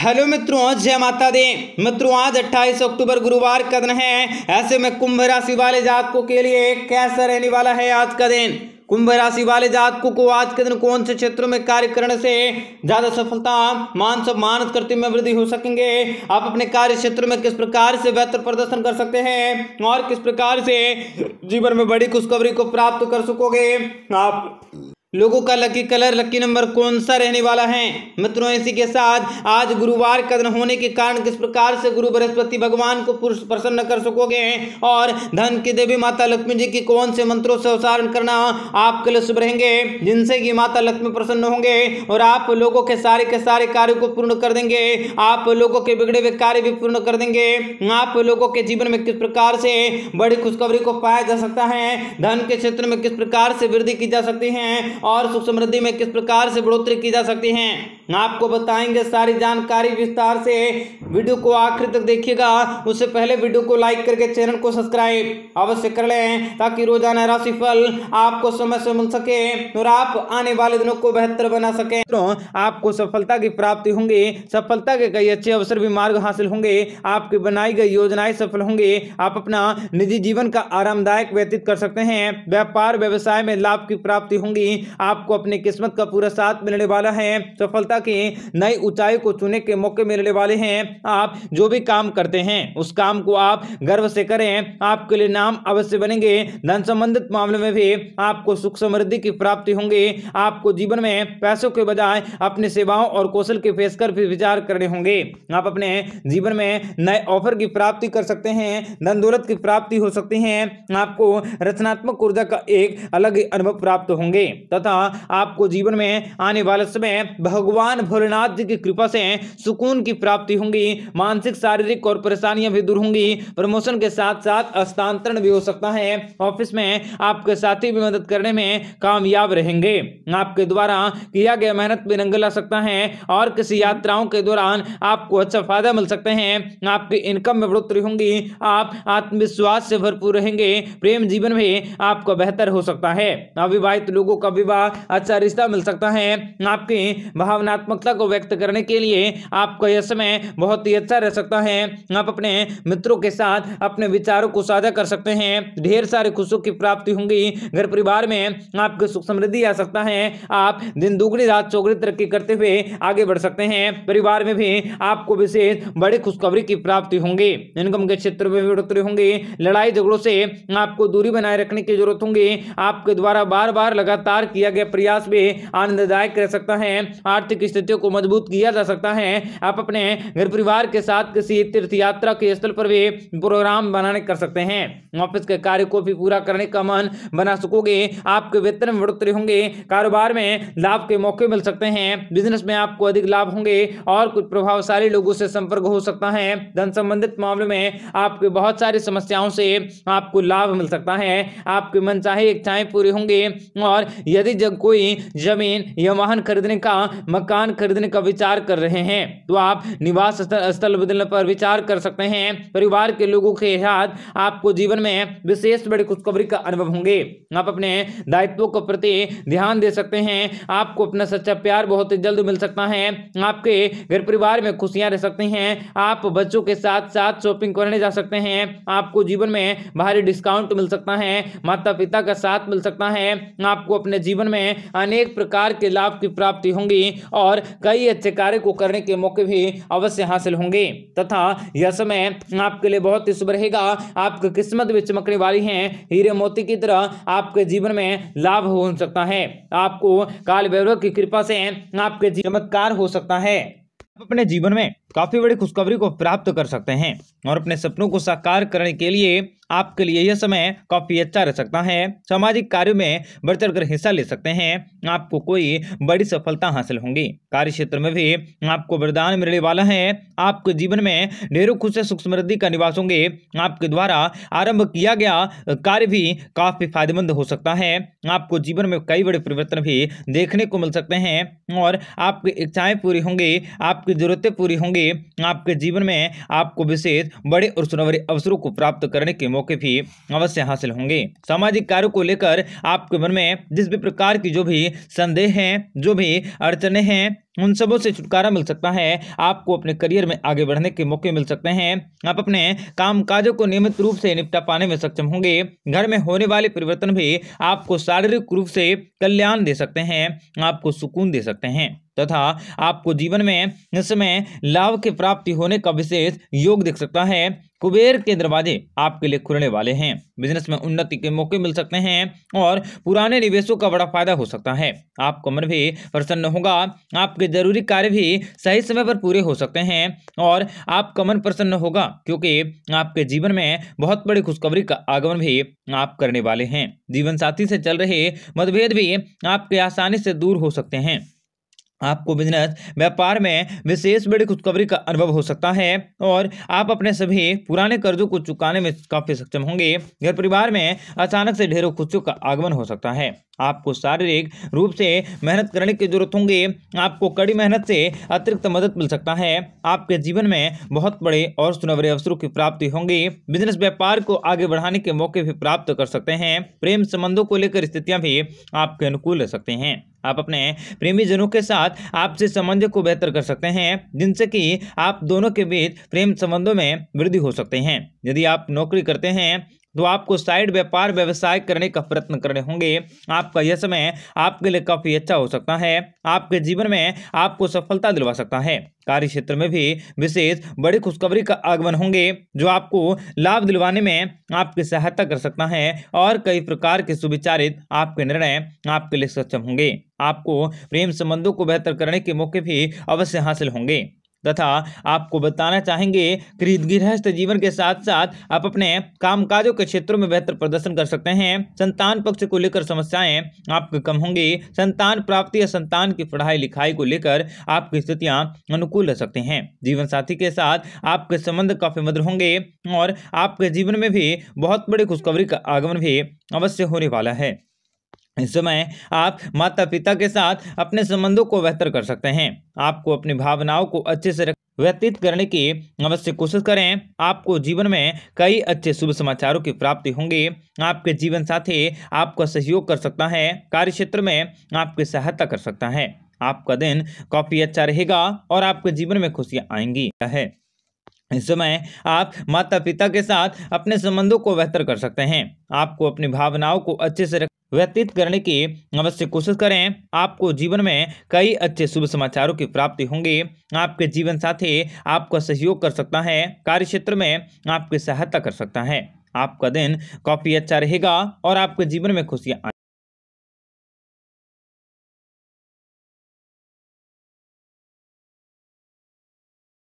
Hello मित्रों जय माता दी। मित्रों, आज 28 अक्टूबर गुरुवार का दिन है। ऐसे में कुंभ राशि वाले जातकों के लिए कैसा रहने वाला है आज का दिन? कुंभ राशि वाले जातकों को आज के दिन कौन से क्षेत्रों में कार्य करने से ज़्यादा सफलता, मान सम्मान करते में वृद्धि हो सकेंगे? आप अपने कार्य क्षेत्र में किस प्रकार से बेहतर प्रदर्शन कर सकते हैं? और किस प्रकार से जीवन में बड़ी खुशखबरी को प्राप्त कर सकोगे? आप लोगों का लकी कलर, लकी नंबर कौन सा रहने वाला है? मित्रों, इसी के साथ आज गुरुवार का दिन होने के कारण किस प्रकार से गुरु बृहस्पति भगवान को पुरुष प्रसन्न कर सकोगे? और धन की देवी माता लक्ष्मी जी की कौन से मंत्रों से उच्चारण करना आपके लिए शुभ रहेंगे? जिनसे कि माता लक्ष्मी प्रसन्न होंगे और आप लोगों के सारे के सारे कार्य को पूर्ण कर देंगे। आप लोगों के बिगड़े हुए कार्य भी पूर्ण कर देंगे। आप लोगों के जीवन में किस प्रकार से बड़ी खुशखबरी को पाया जा सकता है? धन के क्षेत्र में किस प्रकार से वृद्धि की जा सकती है? और सुख समृद्धि में किस प्रकार से बढ़ोतरी की जा सकती है? आपको बताएँगे, सारी जानकारी विस्तार से वीडियो को आखिर तक देखिएगा। उससे पहले वीडियो को लाइक करके चैनल को सब्सक्राइब अवश्य कर लें, ताकि रोज़ाना राशि फल आपको समय से मिल सके और आप आने वाले दिनों को बेहतर बना सके। तो आपको सफलता की प्राप्ति होंगी, सफलता के कई अच्छे अवसर भी मार्ग हासिल होंगे, आपकी बनाई गई योजनाएँ सफल होंगी, आप अपना निजी जीवन का आरामदायक व्यतीत कर सकते हैं, व्यापार, व्यवसाय में लाभ की प्राप्ति होंगी, आपको अपनी किस्मत का पूरा साथ मिलने वाला है, सफलता की नई ऊंचाई को चुने के मौके मिलने वाले हैं। आप जो भी काम करते हैं, उस काम को आप गर्व से करें। आपके लिए नाम अवश्य बनेंगे। धन संबंधित मामले में भी आपको सुख समृद्धि की प्राप्ति होंगे। आपको जीवन में पैसों के बजाय अपनी सेवाओं और कौशल के फेस कर भी विचार करने होंगे। आप अपने जीवन में नए ऑफ़र की प्राप्ति कर सकते हैं, धन दौलत की प्राप्ति हो सकती है। आपको रचनात्मक ऊर्जा का एक अलग अनुभव प्राप्त होंगे। तथा आपको जीवन में आने वाले समय भगवान भोलेनाथ जी की कृपा से सुकून की प्राप्ति होंगी, मानसिक, शारीरिक और परेशानियाँ भी दूर होंगी। प्रमोशन के साथ साथ हस्तांतरण भी हो सकता है। ऑफ़िस में आपके साथी भी मदद करने में कामयाब रहेंगे। आपके द्वारा किया गया मेहनत भी रंग ला सकता है और किसी यात्राओं के दौरान आपको अच्छा फ़ायदा मिल सकते हैं। आपकी इनकम में बढ़ोतरी होंगी, आप आत्मविश्वास से भरपूर रहेंगे, प्रेम जीवन में आपका बेहतर हो सकता है। अविवाहित लोगों का विवाह अच्छा रिश्ता मिल सकता है। आपकी भावनात्मकता को व्यक्त करने के लिए आपका यह समय बहुत ही अच्छा रह सकता है। आप अपने मित्रों के साथ अपने विचारों को साझा कर सकते हैं। ढेर सारे खुशियों की प्राप्ति होंगी। घर परिवार में आपके सुख समृद्धि आ सकता है। आप दिन दुगनी, रात चौगड़ी तरक्की करते हुए आगे बढ़ सकते हैं। परिवार में भी आपको विशेष बड़ी खुशखबरी की प्राप्ति होंगी। इनकम के क्षेत्र में बढ़ोतरी होंगी। लड़ाई झगड़ों से आपको दूरी बनाए रखने की ज़रूरत होंगी। आपके द्वारा बार बार लगातार किया गया प्रयास भी आनंददायक रह सकता है। आर्थिक स्थितियों को मज़बूत किया जा सकता है। आप अपने घर परिवार के साथ किसी तीर्थ यात्रा के स्थल पर भी प्रोग्राम बनाने कर सकते हैं। ऑफ़िस के कार्य को भी पूरा करने का मन बना सकोगे। आपके वेतन में बढ़ोतरी होंगे। कारोबार में लाभ के मौके मिल सकते हैं। बिज़नेस में आपको अधिक लाभ होंगे और कुछ प्रभावशाली लोगों से संपर्क हो सकता है। धन संबंधित मामले में आपके बहुत सारी समस्याओं से आपको लाभ मिल सकता है। आपके मन चाहे इच्छाएँ पूरी होंगी और यदि जब कोई ज़मीन या वाहन खरीदने का मकान खरीदने का विचार कर रहे हैं। तो आप निवास स्थल बदलने पर विचार कर सकते हैं। परिवार के लोगों के साथ आपको जीवन में विशेष बड़ी खुशखबरी का अनुभव होंगे। आप अपने दायित्वों के प्रति ध्यान दे सकते हैं। आपको अपना सच्चा प्यार बहुत जल्द मिल सकता है। आपके घर परिवार में खुशियाँ रह सकती हैं। आप बच्चों के साथ साथ शॉपिंग करने जा सकते हैं। आपको जीवन में भारी डिस्काउंट मिल सकता है। माता पिता का साथ मिल सकता है। आपको अपने जीवन में अनेक प्रकार के लाभ की प्राप्ति होंगी। और कई अच्छे कार्य को करने के मौके भी अवश्य हासिल होंगे। तथा यह समय आपके लिए बहुत ही शुभ रहेगा। आपकी किस्मत भी चमकने वाली है। हीरे मोती की तरह आपके जीवन में लाभ हो सकता है। आपको काल भैरव की कृपा से आपके चमत्कार हो सकता है। अपने जीवन में काफ़ी बड़ी खुशखबरी को प्राप्त कर सकते हैं और अपने सपनों को साकार करने के लिए आपके लिए यह समय काफ़ी अच्छा रह सकता है। सामाजिक कार्यों में बढ़ चढ़कर हिस्सा ले सकते हैं। आपको कोई बड़ी सफलता हासिल होंगी। कार्य क्षेत्र में भी आपको वरदान मिलने वाला है। आपके जीवन में ढेरों खुश सुख समृद्धि का निवास होंगे। आपके द्वारा आरंभ किया गया कार्य भी काफ़ी फ़ायदेमंद हो सकता है। आपको जीवन में कई बड़े परिवर्तन भी देखने को मिल सकते हैं और आपकी इच्छाएँ पूरी होंगी। आपकी जरूरतें पूरी होंगी। आपके जीवन में आपको विशेष बड़े और सुनहरे अवसरों को प्राप्त करने के मौके भी अवश्य हासिल होंगे। सामाजिक कार्यों को लेकर आपके मन में जिस भी प्रकार की जो भी संदेह हैं, जो भी अड़चने हैं उन सबों से छुटकारा मिल सकता है। आपको अपने करियर में आगे बढ़ने के मौके मिल सकते हैं। आप अपने काम काजों को नियमित रूप से निपटा पाने में सक्षम होंगे। घर में होने वाले परिवर्तन भी आपको शारीरिक रूप से कल्याण दे सकते हैं, आपको सुकून दे सकते हैं, तथा आपको जीवन में इस समय लाभ की प्राप्ति होने का विशेष योग दिख सकता है। कुबेर के दरवाजे आपके लिए खुलने वाले हैं। बिज़नेस में उन्नति के मौके मिल सकते हैं और पुराने निवेशों का बड़ा फ़ायदा हो सकता है। आपका मन भी प्रसन्न होगा, आपके ज़रूरी कार्य भी सही समय पर पूरे हो सकते हैं और आपका मन प्रसन्न होगा क्योंकि आपके जीवन में बहुत बड़ी खुशखबरी का आगमन भी आप करने वाले हैं। जीवन साथी से चल रहे मतभेद भी आपके आसानी से दूर हो सकते हैं। आपको बिज़नेस, व्यापार में विशेष बड़ी खुशखबरी का अनुभव हो सकता है और आप अपने सभी पुराने कर्जों को चुकाने में काफ़ी सक्षम होंगे। घर परिवार में अचानक से ढेरों खुशियों का आगमन हो सकता है। आपको शारीरिक रूप से मेहनत करने की ज़रूरत होंगी। आपको कड़ी मेहनत से अतिरिक्त मदद मिल सकता है। आपके जीवन में बहुत बड़े और सुनहरे अवसरों की प्राप्ति होंगी। बिज़नेस व्यापार को आगे बढ़ाने के मौके भी प्राप्त कर सकते हैं। प्रेम संबंधों को लेकर स्थितियाँ भी आपके अनुकूल रह सकते हैं। आप अपने प्रेमी जनों के साथ आपसे संबंध को बेहतर कर सकते हैं, जिनसे कि आप दोनों के बीच प्रेम संबंधों में वृद्धि हो सकते हैं। यदि आप नौकरी करते हैं तो आपको साइड व्यापार, व्यवसाय करने का प्रयत्न करने होंगे। आपका यह समय आपके लिए काफ़ी अच्छा हो सकता है। आपके जीवन में आपको सफलता दिलवा सकता है। कार्य क्षेत्र में भी विशेष बड़ी खुशखबरी का आगमन होंगे, जो आपको लाभ दिलवाने में आपकी सहायता कर सकता है और कई प्रकार के सुविचारित आपके निर्णय आपके लिए सक्षम होंगे। आपको प्रेम संबंधों को बेहतर करने के मौके भी अवश्य हासिल होंगे। तथा आपको बताना चाहेंगे कि गृहस्थ जीवन के साथ साथ आप अपने कामकाजों के क्षेत्रों में बेहतर प्रदर्शन कर सकते हैं। संतान पक्ष को लेकर समस्याएँ आपके कम होंगी। संतान प्राप्ति या संतान की पढ़ाई लिखाई को लेकर आपकी स्थितियाँ अनुकूल रह सकते हैं। जीवन साथी के साथ आपके संबंध काफ़ी मधुर होंगे और आपके जीवन में भी बहुत बड़ी खुशखबरी का आगमन भी अवश्य होने वाला है। इस समय आप माता पिता के साथ अपने संबंधों को बेहतर कर सकते हैं। आपको अपनी भावनाओं को अच्छे से व्यतीत करने की अवश्य कोशिश करें। आपको जीवन में कई अच्छे शुभ समाचारों की प्राप्ति होंगी। आपके जीवन साथी आपका सहयोग कर सकता है। कार्य क्षेत्र में आपकी सहायता कर सकता है। आपका दिन काफ़ी अच्छा रहेगा और आपके जीवन में खुशियाँ आएँगी। है। इस समय आप माता पिता के साथ अपने संबंधों को बेहतर कर सकते हैं। आपको अपनी भावनाओं को अच्छे से व्यतीत करने की अवश्य कोशिश करें। आपको जीवन में कई अच्छे शुभ समाचारों की प्राप्ति होंगी। आपके जीवन साथी आपका सहयोग कर सकता है। कार्य क्षेत्र में आपकी सहायता कर सकता है। आपका दिन काफ़ी अच्छा रहेगा और आपके जीवन में खुशियाँ